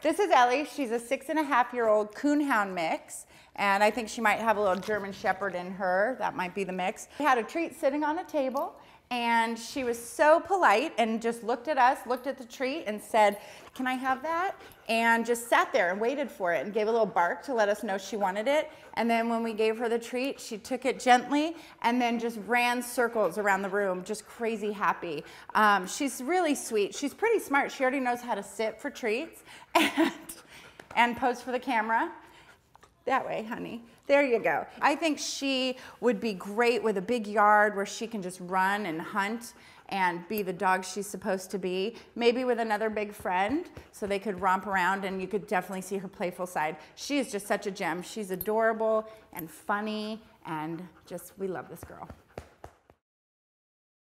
This is Elly. She's a six and a half year old coonhound mix. And I think she might have a little German Shepherd in her. That might be the mix. We had a treat sitting on a table and she was so polite and just looked at us, looked at the treat and said, can I have that? And just sat there and waited for it and gave a little bark to let us know she wanted it. And then when we gave her the treat, she took it gently and then just ran circles around the room, just crazy happy. Um, she's really sweet. She's pretty smart. She already knows how to sit for treats and, and pose for the camera. That way, honey. There you go. I think she would be great with a big yard where she can just run and hunt and be the dog she's supposed to be. Maybe with another big friend so they could romp around and you could definitely see her playful side. She is just such a gem. She's adorable and funny and just, we love this girl.